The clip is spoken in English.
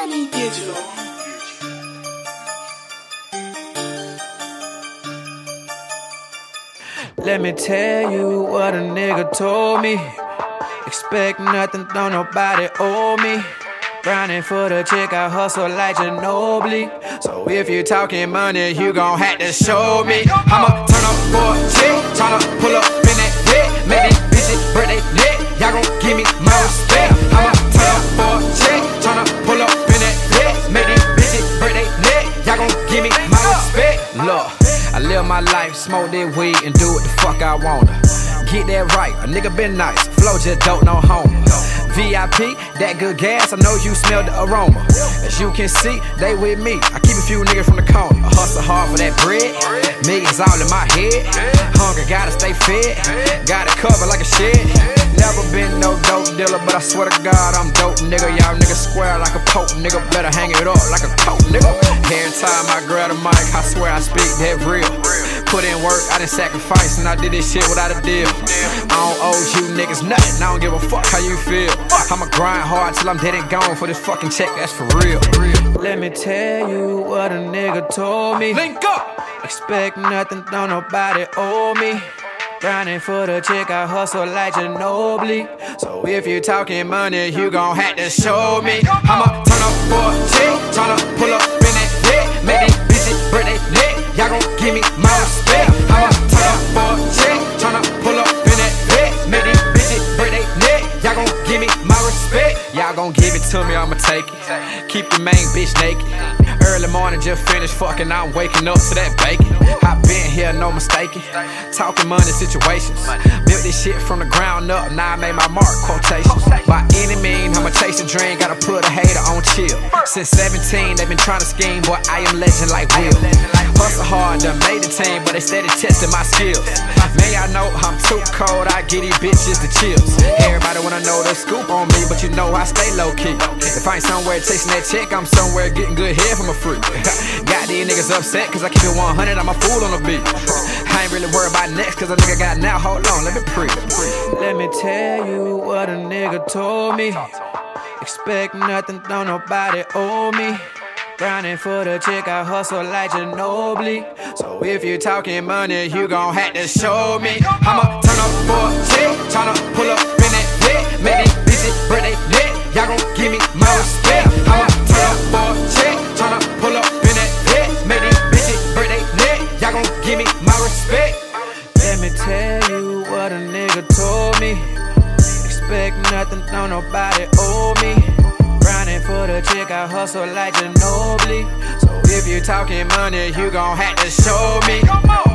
Money Digital. Let me tell you what a nigga told me. Expect nothing, don't nobody owe me. Grinding for the chick, I hustle like Ginobili. So if you talking money, you gon' have to show me. I'ma turn up for a chick, tryna pull up in that bed. Make these bitches break they neck. Y'all gon' give me my respect. Look, I live my life, smoke that weed, and do what the fuck I wanna. Get that right, a nigga been nice, flow just dope, no homer. VIP, that good gas, I know you smell the aroma. As you can see, they with me. I keep a few niggas from the corner. I hustle hard for that bread. Millions all in my head. Hunger, gotta stay fed. Got it covered like a shed. Never been no dope dealer, but I swear to God, I'm dope, nigga. Y'all niggas square like a pope, nigga. Better hang it up like a coat, nigga. Every time I grab the mic, I swear I speak that real. Put in work, I done sacrifice, and I did this shit without a deal. I don't owe you niggas nothing, I don't give a fuck how you feel. I'ma grind hard till I'm dead and gone for this fucking check, that's for real. Let me tell you what a nigga told me. Link up! Expect nothing, don't nobody owe me. Grinding for the chick, I hustle like Ginobili. So if you talking money, you gon' have to show me. I'ma turn up for a chick, tryna pull up in that bed. Make these bitches break they neck. Y'all gon' give me Y'all gon' give it to me, I'ma take it. Keep the main bitch naked. Early morning, just finished fucking, I'm waking up to that bacon. I been here, no mistaking. Talking money situations. Built this shit from the ground up, now I made my mark quotations. By any mean, I'ma chase a dream, gotta put a hater on chill. Since 17, they been trying to scheme, boy, I am legend like Will. Hustle hard, done made the team, but they steady testing my skills. Cold, I get these bitches the chills. Everybody wanna know the scoop on me, but you know I stay low key. If I ain't somewhere chasing that check, I'm somewhere getting good head from a freak. got these niggas upset, cause I keep it 100, I'm a fool on the beat. I ain't really worried about next, cause a nigga got now, hold on, let me pre. Let me tell you what a nigga told me. Expect nothing, don't nobody owe me. Grinding for the chick, I hustle like Ginobili. So if you talking money, you gon' have to show me. I'ma turn up for a chick, tryna pull up in that bed. Make these bitches break they neck. Y'all gon' give me my respect. I'ma turn up for a chick, tryna pull up in that bed. Make these bitches break they neck. Y'all gon' give me my respect. Let me tell you what a nigga told me. Expect nothing, don't nobody owe me. For the chick, I hustle like Ginobili. So if you talking money, you gon' have to show me.